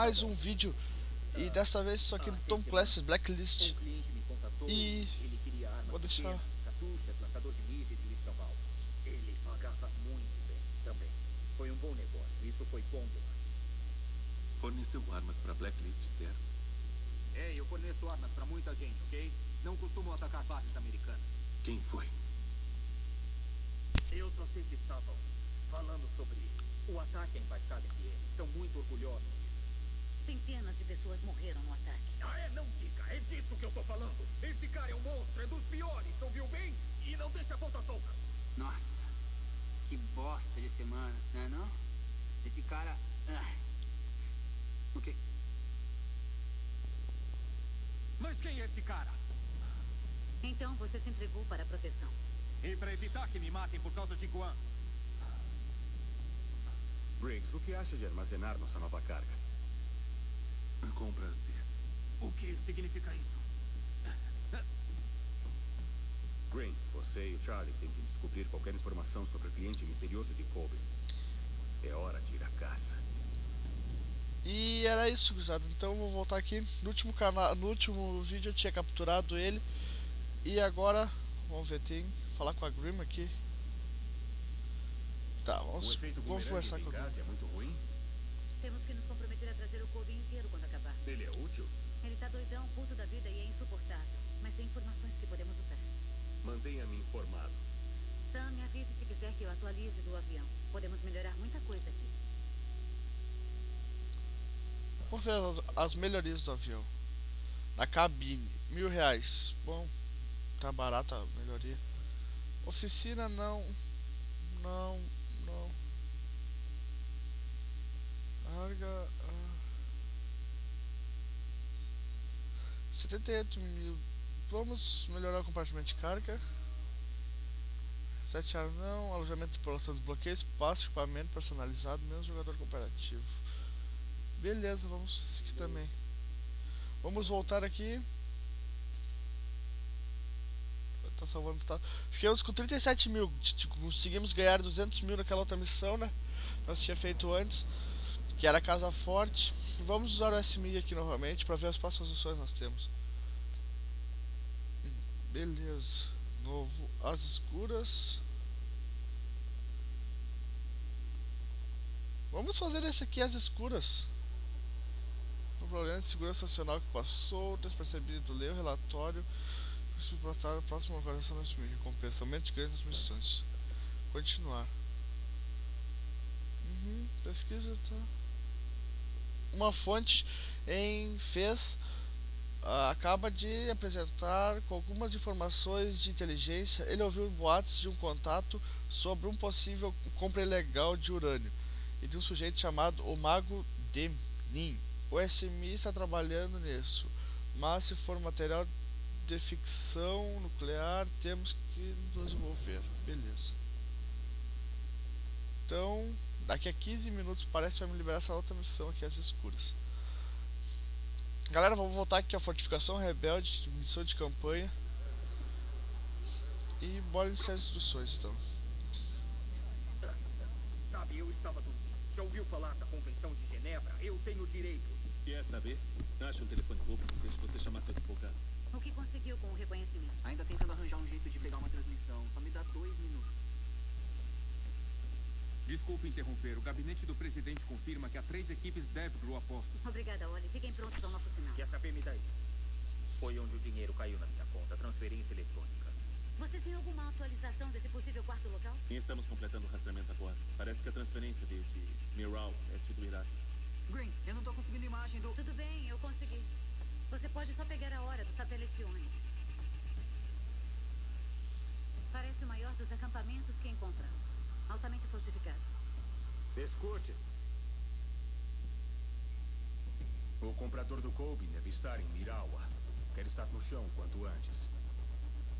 mais um vídeo e desta vez estou aqui no Tom Clancy's Blacklist e vou deixar cartuchas, lançador de mísseis e lista oval. Ele pagava muito bem também. Foi um bom negócio, isso foi bom demais. Forneceu armas para Blacklist, certo? Ei, eu forneço armas para muita gente, ok? Não costumo atacar bases americanas. Quem foi? Eu só sei que estavam falando sobre o ataque à embaixada em Viena. Estão muito orgulhosos. Centenas de pessoas morreram no ataque. Ah, é? Não diga. É disso que eu tô falando. Esse cara é um monstro, é dos piores, ouviu bem? E não deixa a ponta solta. Nossa, que bosta de semana, não é não? Esse cara... Ah. O quê? Mas quem é esse cara? Então você se entregou para a proteção. E para evitar que me matem por causa de Guam. Briggs, o que acha de armazenar nossa nova carga? Com prazer. O que significa isso? Green, você e o Charlie têm que descobrir qualquer informação sobre o cliente misterioso de Kobe. É hora de ir à caça. E era isso, gurizada. Então vou voltar aqui. No último canal, no último vídeo eu tinha capturado ele. E agora, vamos ver, tem falar com a Grim aqui. Tá, vamos, vamos conversar com a Grim. é muito ruim? Temos que nos comprometer a trazer o Kobe inteiro quando. Ele é útil? Ele tá doidão, puto da vida e é insuportável. Mas tem informações que podemos usar. Mantenha-me informado. Sam, me avise se quiser que eu atualize do avião. Podemos melhorar muita coisa aqui. Vamos ver as, as melhorias do avião. Na cabine, mil reais. Bom, tá barata a melhoria. Oficina não. Não, não. Carga. Ah. 78 mil. Vamos melhorar o compartimento de carga. 7 ar não, alojamento de população desbloqueio, espaço, equipamento personalizado, menos jogador cooperativo. Beleza, vamos esse aqui também. Vamos voltar aqui. Tá salvando o estado. Ficamos com 37 mil. Conseguimos ganhar 200 mil naquela outra missão, né? Nós tinha feito antes. Que era Casa Forte. Vamos usar o SMI aqui novamente para ver as próximas missões que nós temos. Beleza. Novo. As escuras. Vamos fazer esse aqui, as escuras. O problema de segurança nacional que passou, despercebido, leu o relatório. Suportar a próxima das missões. Recompensa, aumento de ganho das missões. Continuar. Uhum, pesquisa tá. Uma fonte em fez ah, acaba de apresentar com algumas informações de inteligência. Ele ouviu boatos de um contato sobre um possível compra ilegal de urânio e de um sujeito chamado o Mago Demin. O SMI está trabalhando nisso, mas se for material de ficção nuclear, temos que nos desenvolver. Beleza. Então, daqui a 15 minutos parece que vai me liberar essa outra missão aqui, as escuras. Galera, vamos voltar aqui à Fortificação Rebelde, missão de campanha. E bora iniciar as instruções então. Sabe, eu estava dormindo. Já ouviu falar da Convenção de Genebra? Eu tenho direitos. Quer saber? Acha um telefone público, deixa você chamar seu advogado. O que conseguiu com o reconhecimento? Ainda tentando arranjar um jeito de pegar uma transmissão. Só me dá dois minutos. Desculpe interromper. O gabinete do presidente confirma que há três equipes DevGru a postos. Obrigada, Oli. Fiquem prontos ao nosso sinal. Quer saber, me daí? Foi onde o dinheiro caiu na minha conta. Transferência eletrônica. Vocês têm alguma atualização desse possível quarto local? E estamos completando o rastreamento agora. Parece que a transferência veio de Miral, este do Iraque. Green, eu não tô conseguindo imagem do... Tudo bem, eu consegui. Você pode só pegar a hora do satélite ONI. Parece o maior dos acampamentos que encontramos. Altamente fortificado. Escute. O comprador do Kobe deve estar em Mirawa. Quer estar no chão quanto antes.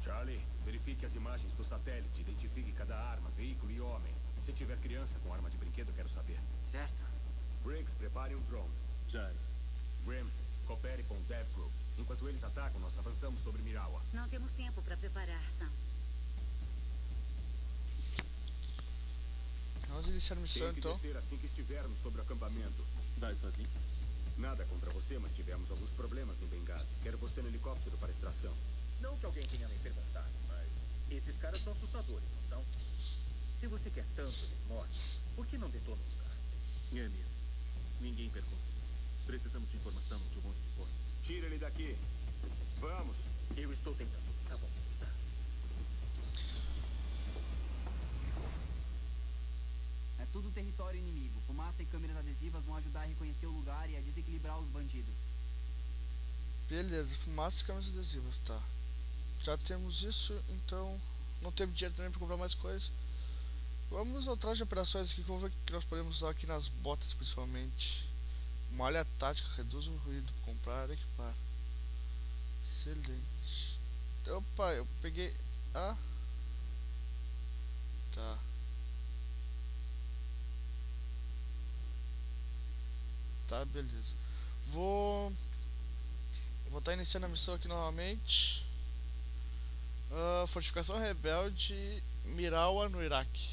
Charlie, verifique as imagens do satélite, identifique cada arma, veículo e homem. Se tiver criança com arma de brinquedo, quero saber. Certo. Briggs, prepare um drone. Já. Grim, coopere com o Dev Group. Enquanto eles atacam, nós avançamos sobre Mirawa. Não temos tempo para preparar, Sam. Vamos iniciar a missão Tem que então. descer assim que estivermos sobre o acampamento. Vai sozinho? Nada contra você, mas tivemos alguns problemas em Benghazi. Quero você no helicóptero para extração. Não que alguém tenha me perguntado, mas esses caras são assustadores, não são? Se você quer tanto eles mortos, por que não detona o lugar? É mesmo. Ninguém pergunta. Precisamos de informação de um monte de coisa. Tira ele daqui. Vamos. Eu estou tentando. Tá bom. É tudo território inimigo. Fumaça e câmeras adesivas vão ajudar a reconhecer o lugar e a desequilibrar os bandidos. Beleza, fumaça e câmeras adesivas, tá. Já temos isso, então não temos dinheiro também para comprar mais coisas. Vamos atrás de operações aqui, vamos ver que nós podemos usar aqui nas botas principalmente. Malha tática, reduz o ruído, comprar, equipar. Excelente. Opa, eu peguei. Ah. Tá. Tá, beleza. Vou. Vou estar iniciando a missão aqui novamente. Uh, fortificação rebelde Mirawa no Iraque.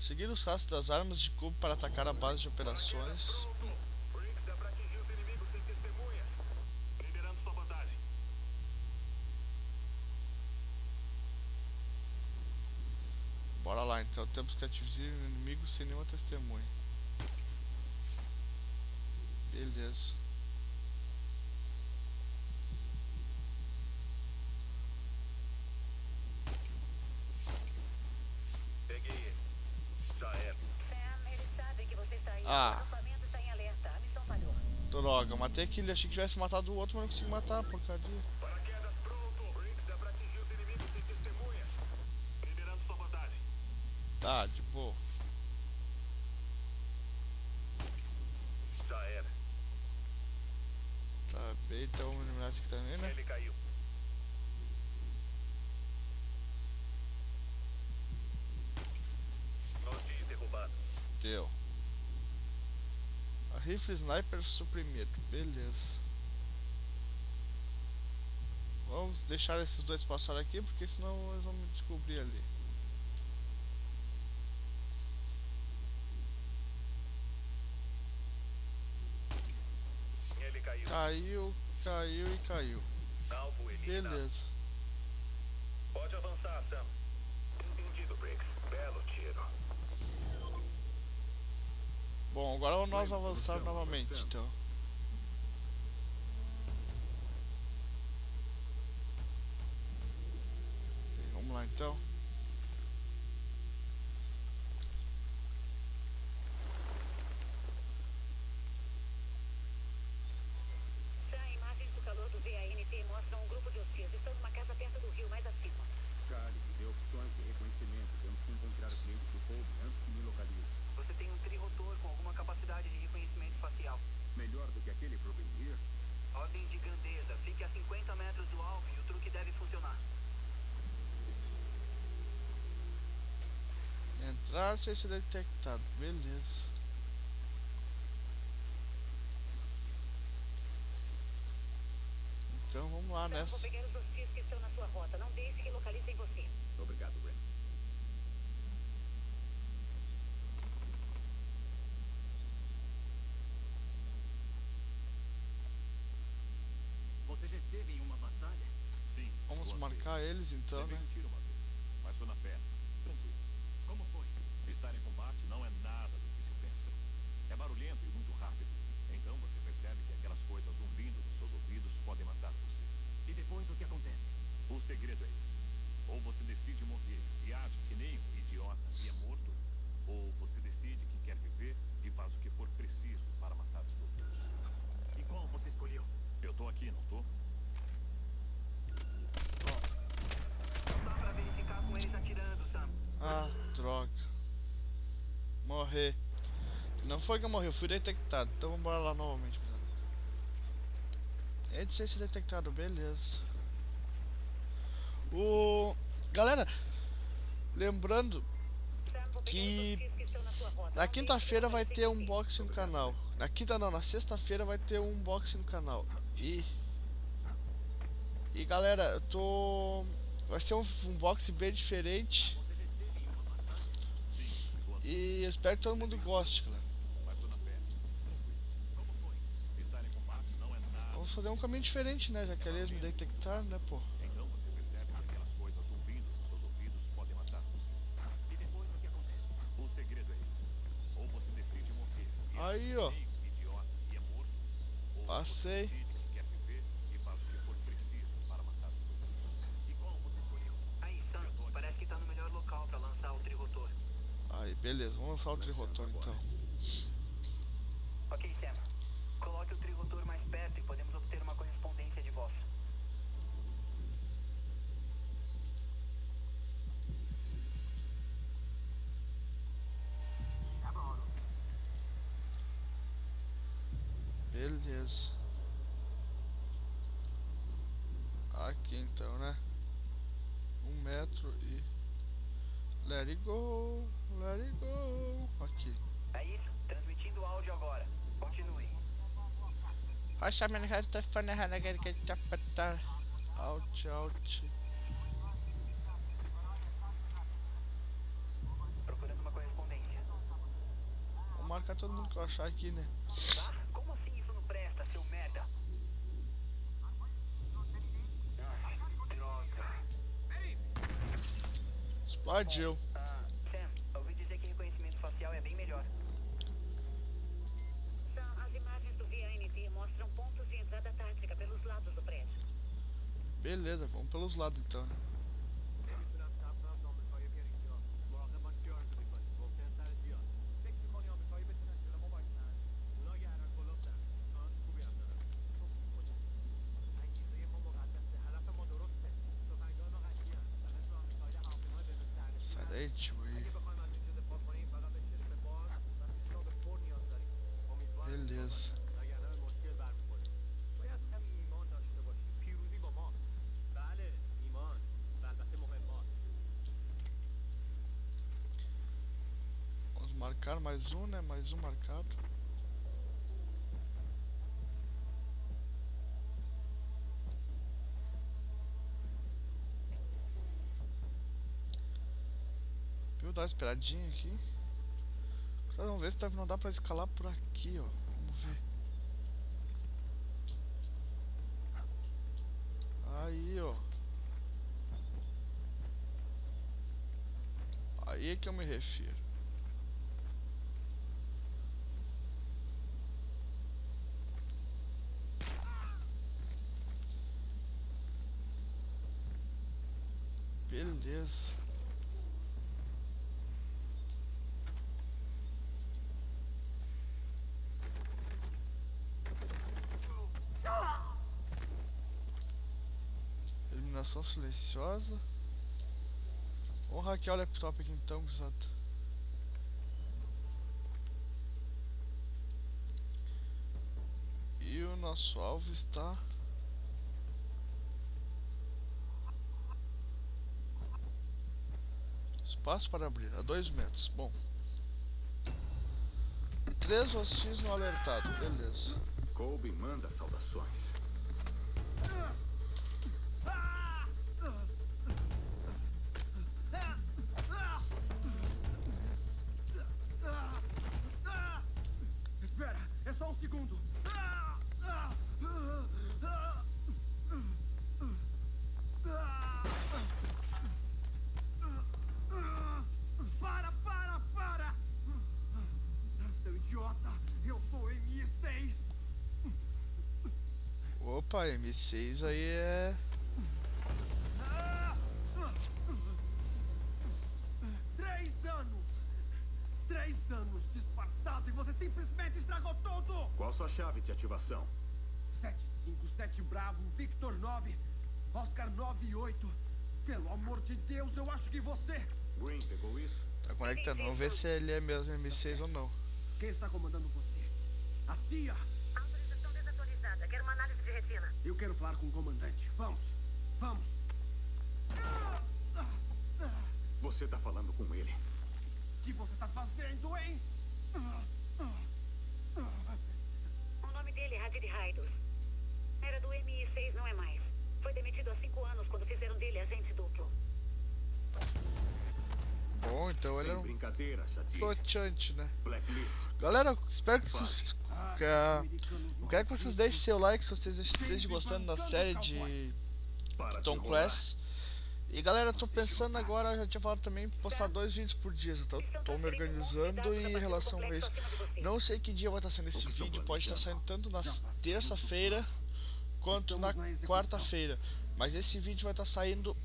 Seguir os rastros das armas de cubo para atacar a base de operações. Bora lá então, temos que atingir o inimigo sem nenhuma testemunha. Beleza. Peguei ele. Já é. Sam, eles sabem que você está aí. Ah. O acampamento está em alerta. A missão falhou. Droga, matei aquele, achei que tivesse matado o outro, mas não consegui matar, porcaria. Paraquedas pronto. Briggs, dá pra atingir os inimigos sem testemunhas. Liderando sua vantagem. Tá, de boa. Já era. Tá bem, aqui também, né? Ele caiu. Derrubado. Deu. A rifle sniper suprimido, beleza. Vamos deixar esses dois passar aqui, porque senão eles vão me descobrir ali. Ele caiu. Caiu, caiu e caiu. Alvo eliminado. Beleza. Pode avançar, Sam. Entendido, Briggs. Belo tiro. Bom, agora nós avançar novamente, então. Vamos lá então. Sam, imagens do calor do VANT mostram um grupo de hostis. Estão numa casa perto do rio, mais acima. Charlie, me dê opções de reconhecimento. Temos que encontrar o cliente do Kobe antes que me localize. Você tem um trirotor com alguma capacidade de reconhecimento facial. Melhor do que aquele pro Benir? Ordem de grandeza. Fique a 50 metros do alvo e o truque deve funcionar. Entrar sem ser detectado, beleza. Então vamos lá nessa. vou pegar os hostis que estão na sua rota. Não deixe que localizem você. Obrigado, Ren. Você já esteve em uma batalha? Sim. Vamos marcar eles então, né? Segredo é esse. Ou você decide morrer e age que nem um idiota e é morto, ou você decide que quer viver e faz o que for preciso para matar os outros. E qual você escolheu? Eu tô aqui, não tô? Não dá pra verificar com eles atirando, Sam. Ah, droga. Morrer. Não foi que eu morri, eu fui detectado. Então vamos embora lá novamente. É de ser detectado, beleza. O. Galera, lembrando Que na quinta-feira vai ter você. unboxing no canal. Na quinta não, na sexta-feira vai ter um unboxing no canal. E. E galera, eu tô. Vai ser um unboxing bem diferente. E eu espero que todo mundo goste, galera. Vamos fazer um caminho diferente, né? Já que eles me detectaram, né, pô? Lançar o trirotor. Aí, beleza. Vamos lançar o trirotor então. Beleza. Aqui então, né? Um metro e. Let it go, let it go. Aqui. É isso? Transmitindo áudio agora. Continue. Acha minha cara tá falando errado aquele que tá apertar. Out, out. Procurando uma correspondência. Vou marcar todo mundo que eu achar aqui, né? Ah, Pontos de. Beleza, vamos pelos lados então. Aí. Beleza. Vamos marcar mais um, né? Mais um marcado. Dar uma esperadinha aqui. Vamos ver se tá- não dá pra escalar por aqui, ó. Vamos ver. Aí, ó. Aí é que eu me refiro. Beleza. Eliminação silenciosa. Vamos hackear o laptop aqui então, gurizada. E o nosso alvo está. Espaço para abrir, a 2 metros. Bom. Três hostis no alertado, beleza. Colby manda saudações. Espera, Opa, M6 aí é. Três anos! Três anos disfarçado e você simplesmente estragou tudo! Qual sua chave de ativação? 757 Bravo, Victor 9, Oscar 98. Pelo amor de Deus, eu acho que você. Green pegou isso? Tá conectando. Vamos ver se ele é mesmo M6 ou não. Quem está comandando você? A CIA! Desatualizada. Quero uma análise de retina. Eu quero falar com o comandante. Vamos! Vamos! Você tá falando com ele. O que você está fazendo, hein? O nome dele é Hadid Raidos. Era do MI6, não é mais. Foi demitido há cinco anos quando fizeram dele agente duplo. Bom, então ele era um brincadeira, Shadir. troteante, né? Galera, espero que vocês. que, eu quero que vocês deixem seu like se vocês estejam gostando da série de Tom. Clancy. E galera, eu tô pensando agora, já tinha falado também, em postar dois vídeos por dia. Eu tô, tô me organizando e em relação a isso. Não sei que dia vai estar saindo esse vídeo, pode estar saindo tanto na terça-feira quanto na quarta-feira. Mas esse vídeo vai estar saindo.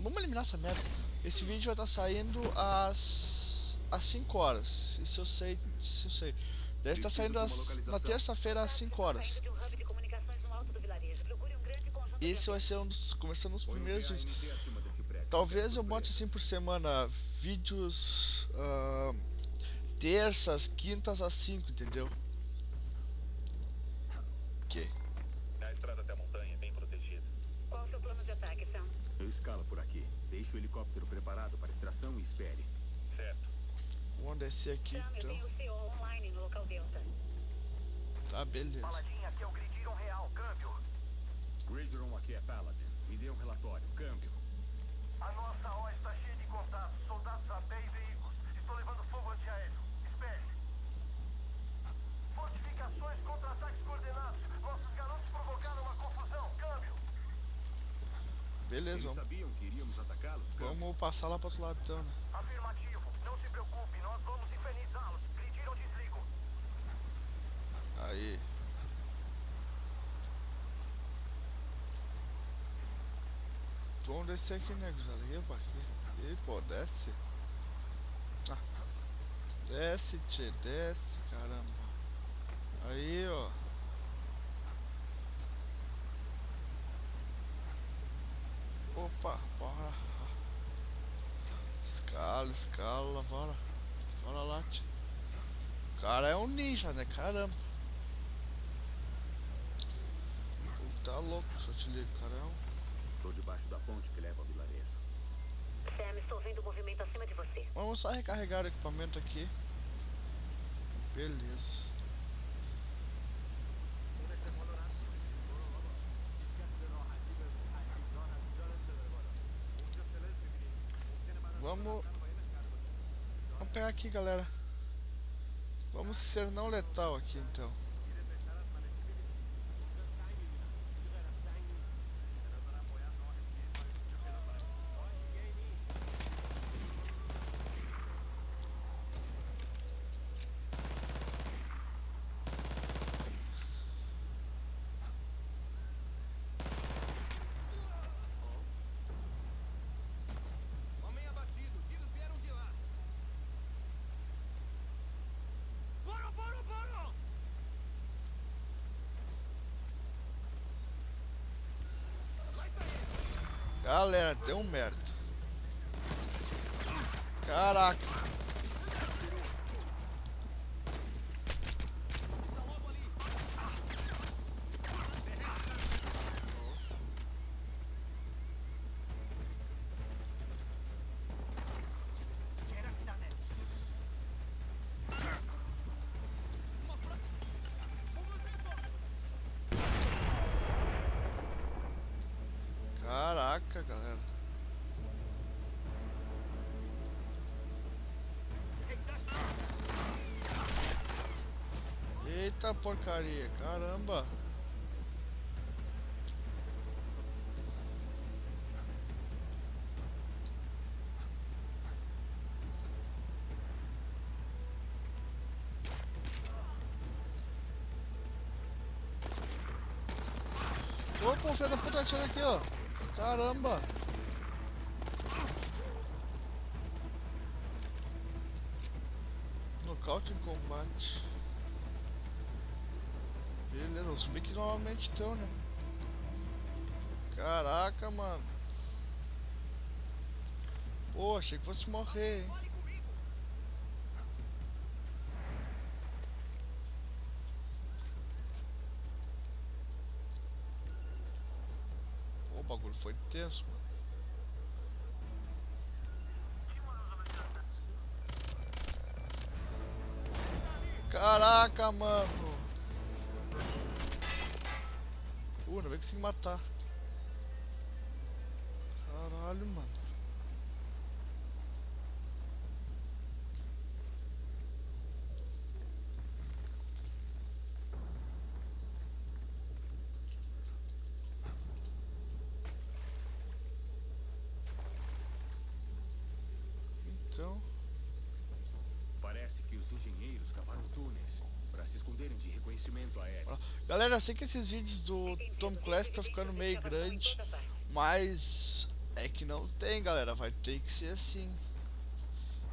Vamos eliminar essa merda. Esse vídeo vai estar saindo às. às 5 horas. Isso eu sei, isso eu sei. Deve estar saindo às, na terça-feira às 5 horas. Esse vai ser um dos. começando os primeiros vídeos. Talvez eu bote assim por semana vídeos ah, terças, quintas às 5, entendeu? Ok. A estrada até a montanha é bem protegida. Qual o seu plano de ataque, Sam? Eu escalo por aqui. Deixe o helicóptero preparado para extração e espere. Certo. Vamos descer aqui Sam, eu então. tenho o CO online no local Delta. Tá, beleza. Paladinha, aqui é o Gridiron Real, câmbio. Gridron aqui é Paladin. Me dê um relatório. Câmbio. A nossa O está cheia de contatos, soldados a pé e veículos. Estou levando fogo antiaéreo. Espere. Fortificações contra ataques coordenados. Nossos garotos provocaram uma confusão. Câmbio. Beleza, Eles vamos, sabiam que iríamos atacá-los? Câmbio. vamos passar lá pro outro lado então, né? Afirmativo. Não se preocupe, nós vamos infernizá-los. Gridiron desligo. Aí. Vamos descer aqui, né, gurizada? Aqui, pô, aqui. Ih, pô, desce. Ah. Desce, tchê, desce, caramba. Aí, ó. Opa, bora. Escala, escala, bora. Bora lá. O cara é um ninja, né? Caramba. Tá louco, só te ligo, cara. É. Estou debaixo da ponte que leva ao vilarejo. Sam, estou vendo movimento acima de você. Vamos só recarregar o equipamento aqui. Beleza. Vamos. Vamos pegar aqui, galera. Vamos ser não letal aqui então. Homem abatido, tiros vieram de lá. Parou, parou, parou! Lá está ele. Galera, deu um merda. Caraca. Está logo ali. Caraca, galera. Eita porcaria, caramba. Pô, filho da puta atirando aqui, ó. Caramba. Nocaute em combate. Beleza, os que normalmente estão, né? Caraca, mano. Pô, achei que fosse morrer, hein? Bagulho foi tenso, mano. Caraca, mano. Uh, não vai conseguir matar. Caralho, mano. Parece que os engenheiros cavaram túneis para se esconderem de reconhecimento aéreo. Galera, eu sei que esses vídeos do Tom Clancy tá ficando meio grande, mas é que não tem, galera. Vai ter que ser assim.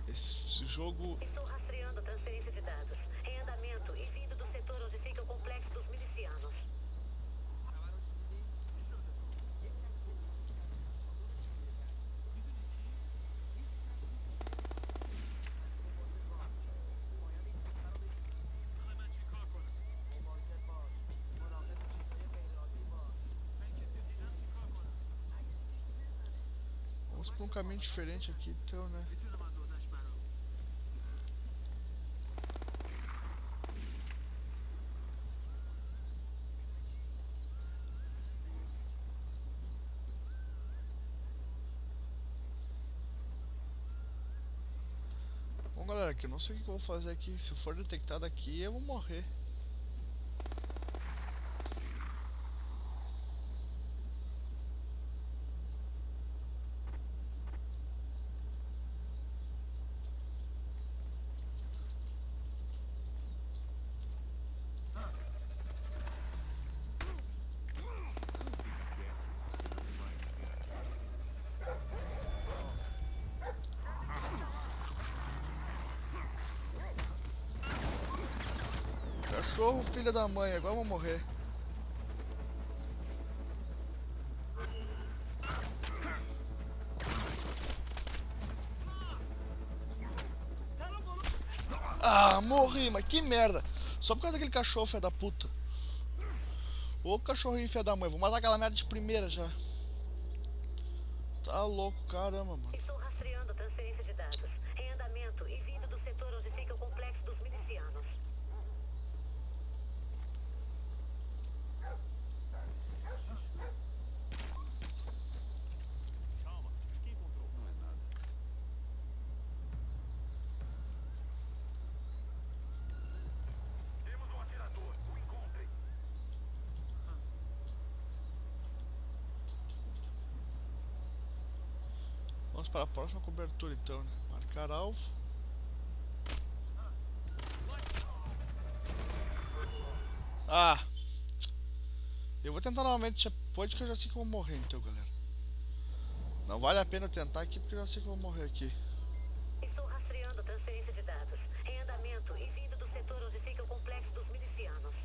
Esse jogo Estou rastreando a transferência de dados. Em andamento e vindo do setor onde fica o complexo dos milicianos. Vamos por um caminho diferente aqui, então, né? Bom, galera, que eu não sei o que eu vou fazer aqui. Se eu for detectado aqui, eu vou morrer. Cachorro, filha da mãe, agora eu vou morrer. Ah, morri, mas que merda. Só por causa daquele cachorro, filha da puta. Ô cachorrinho, filha da mãe. Vou matar aquela merda de primeira já. Tá louco, caramba, mano. Estou rastreando a transferência de dados. Em andamento e vindo do setor onde fica o complexo dos milicianos. Calma, o que encontrou? Não é nada. Temos um atirador. O encontrem. Vamos para a próxima cobertura então, né? Marcar alvo. Ah! Eu vou tentar novamente, pode que eu já sei que eu vou morrer então, galera. Não vale a pena tentar aqui porque eu já sei que eu vou morrer aqui. Estou rastreando a transferência de dados. Em andamento e vindo do setor onde fica o complexo dos milicianos.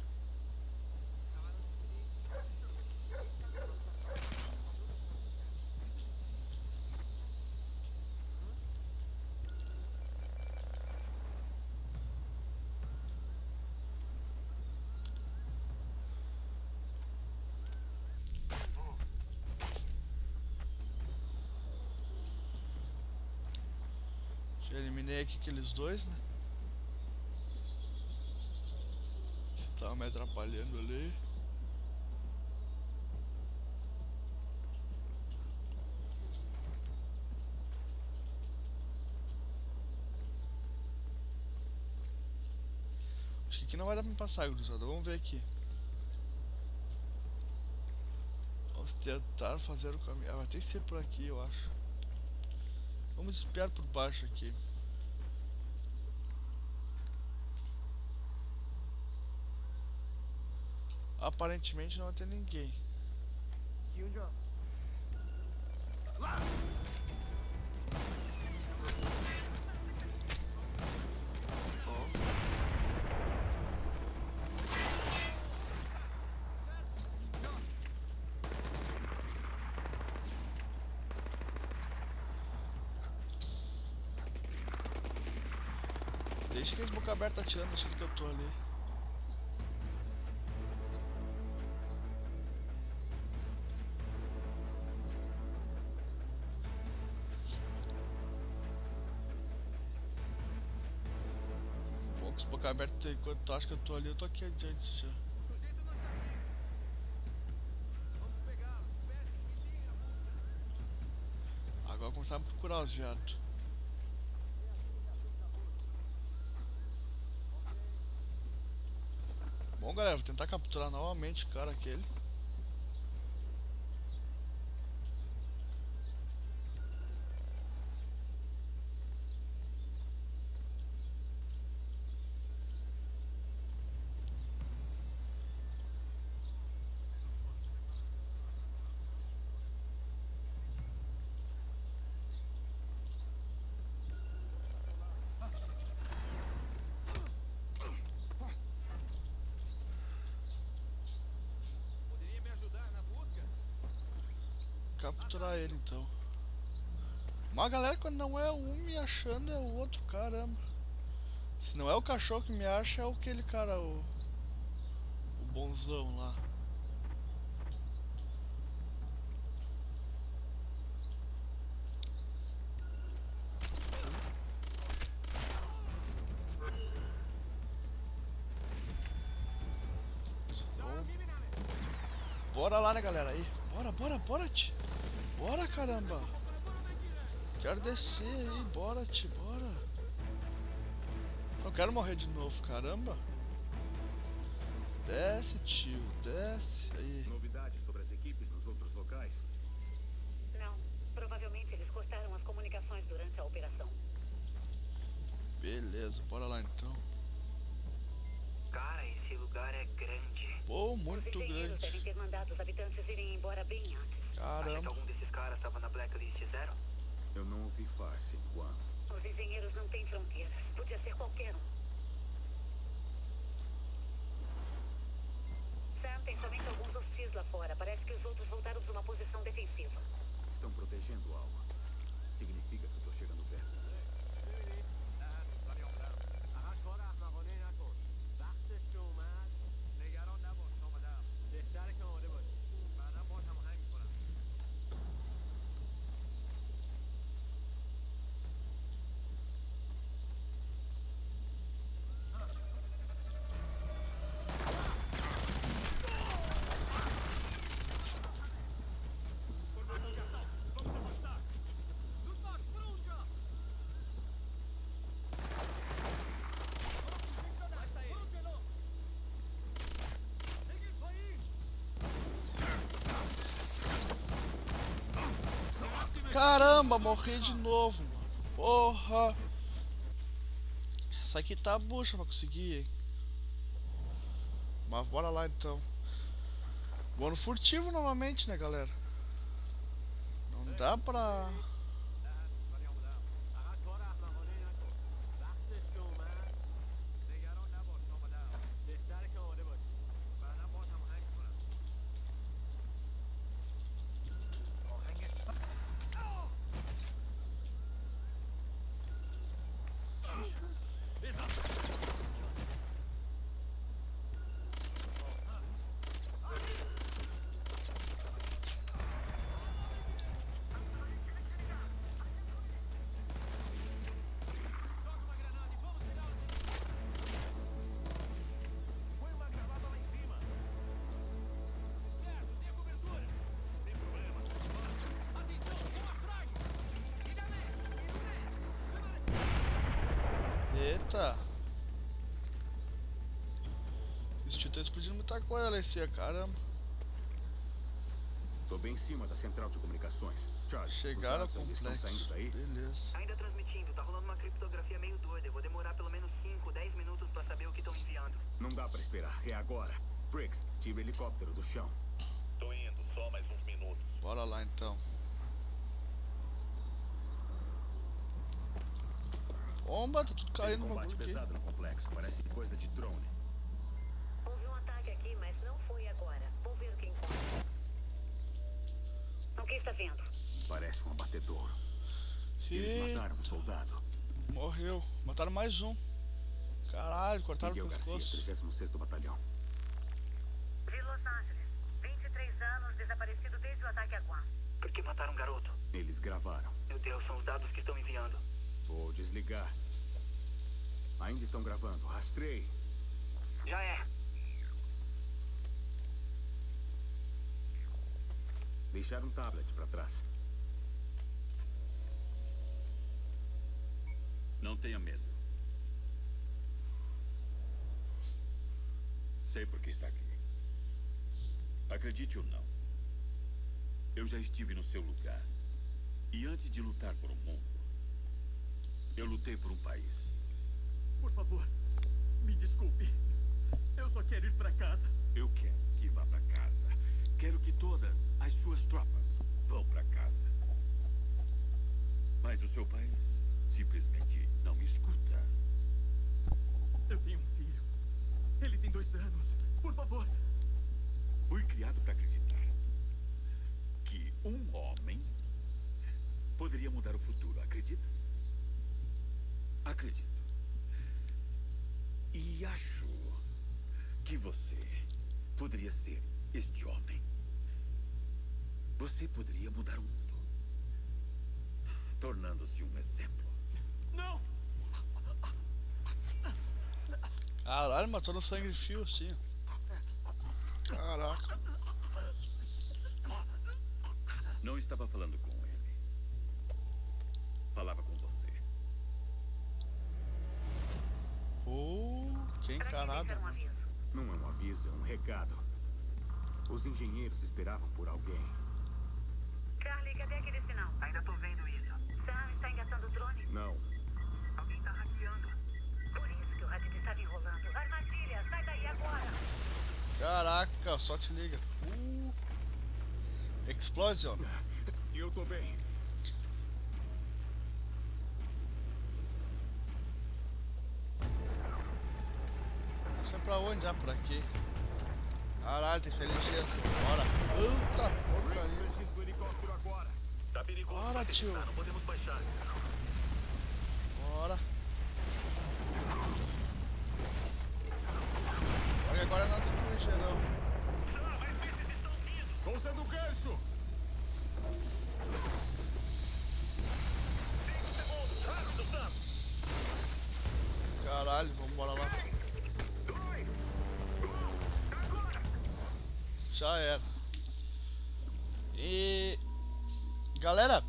Eliminei aqui aqueles dois, né? Que estavam me atrapalhando ali. Acho que aqui não vai dar pra me passar, gurizada. Vamos ver aqui. Vamos tentar fazer o caminho. Ah, vai ter que ser por aqui, eu acho. Vamos espiar por baixo aqui. Aparentemente não vai ter ninguém. Deixa aqueles boca aberta atirando achando que eu tô ali. Poucos boca aberta enquanto tu acha que eu tô ali, eu tô aqui adiante já. Agora começar a procurar os viados. Bom, galera, vou tentar capturar novamente o cara aquele. Capturar ele então. Uma galera quando não é um me achando é o outro, caramba. Se não é o cachorro que me acha, é aquele cara, o. O bonzão lá. Bora lá, né, galera? Aí. Bora, bora, bora, te. Caramba. Quero descer aí. Bora, te. Bora. Não quero morrer de novo, caramba. Desce, tio. Desce. Aí. Novidades sobre as equipes nos outros locais? Não. Provavelmente eles cortaram as comunicações durante a operação. Beleza, bora lá então. Cara, esse lugar é grande. Pô, Os muito engenheiros devem grande. ter mandado os habitantes irem embora bem antes. Caramba. algum desses caras estava na Blacklist Zero? Eu não ouvi face, Guam. Os engenheiros não têm fronteiras. Podia ser qualquer um. Sam tem somente alguns hostis lá fora. Parece que os outros voltaram para uma posição defensiva. Estão protegendo algo. Significa que eu tô chegando perto. Caramba, morri de novo, mano. Porra. Essa aqui tá bucha pra conseguir, hein. Mas bora lá então. Vou no furtivo novamente, né, galera? Não dá pra. Eita! Esse tio tá explodindo muita coisa lá em cima, caramba. Tô bem em cima da central de comunicações. Charlie, Chegaram dados ainda estão complexo. saindo daí? Beleza. Ainda transmitindo, tá rolando uma criptografia meio doida. Eu vou demorar pelo menos 5, 10 minutos pra saber o que estão enviando. Não dá pra esperar. É agora. Briggs, tira o helicóptero do chão. Tô indo, só mais uns minutos. Bora lá então. Bomba, tá tudo Tem caindo no combate pesado no complexo. Parece coisa de drone. Houve um ataque aqui, mas não foi agora. Vou ver o que encontro. O que está vendo? Parece um abatedouro. Eles mataram um soldado. morreu. Mataram mais um. Caralho, cortaram o Miguel Garcia, pescoço. 36º Batalhão. De Los Angeles. 23 anos, desaparecido desde o ataque a Guam. Por que mataram um garoto? Eles gravaram. Meu Deus, são os dados que estão enviando. Vou desligar. Ainda estão gravando. Rastrei. Já é. Deixaram um tablet pra trás. Não tenha medo. Sei por que está aqui. Acredite ou não, eu já estive no seu lugar. E antes de lutar por um mundo, eu lutei por um país. Por favor, me desculpe. Eu só quero ir pra casa. Eu quero que vá para casa. Quero que todas as suas tropas vão para casa. Mas o seu país simplesmente não me escuta. Eu tenho um filho. Ele tem dois anos. Por favor. Fui criado para acreditar que Um homem poderia mudar o futuro, acredita? Acredito. E acho que você poderia ser este homem. Você poderia mudar o mundo, tornando-se um exemplo. Não! Caralho, matou no sangue fio assim. Caraca. Não estava falando com ele. Falava com você. Pô, um aviso. Não é um aviso, é um recado. Os engenheiros esperavam por alguém. Charlie, cadê aquele sinal? Ainda tô vendo isso. Sam está engatando o drone? Não. Alguém tá hackeando. Por isso que o Raditz estava enrolando. Armadilha, sai daí agora! Caraca, só te liga. Uh. Explosion. Eu tô bem. É pra onde? Já por aqui. Caralho, tem que sair ligeiro. Bora. Puta porcaria. Bora, tio. Bora. Olha, agora não precisa do ligeirão. Tô usando o gancho! Caralho, vambora lá. Já era. E galera,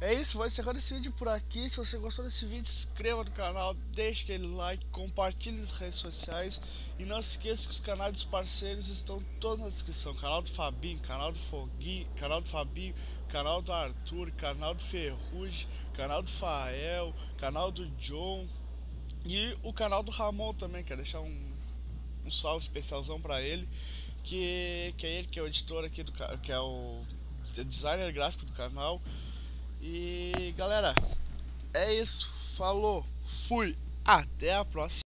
é isso, vou encerrando esse vídeo por aqui. Se você gostou desse vídeo, se inscreva no canal, deixe aquele like, compartilhe nas redes sociais e não se esqueça que os canais dos parceiros estão todos na descrição. Canal do Fabinho, canal do Foguinho, canal do Fabinho, canal do Arthur, canal do Ferrugem, canal do Fael, canal do John e o canal do Ramon também. Quero deixar um, um salve especialzão pra ele, que, que é ele que é o editor aqui do que é o designer gráfico do canal. E galera, é isso. Falou, fui, até a próxima.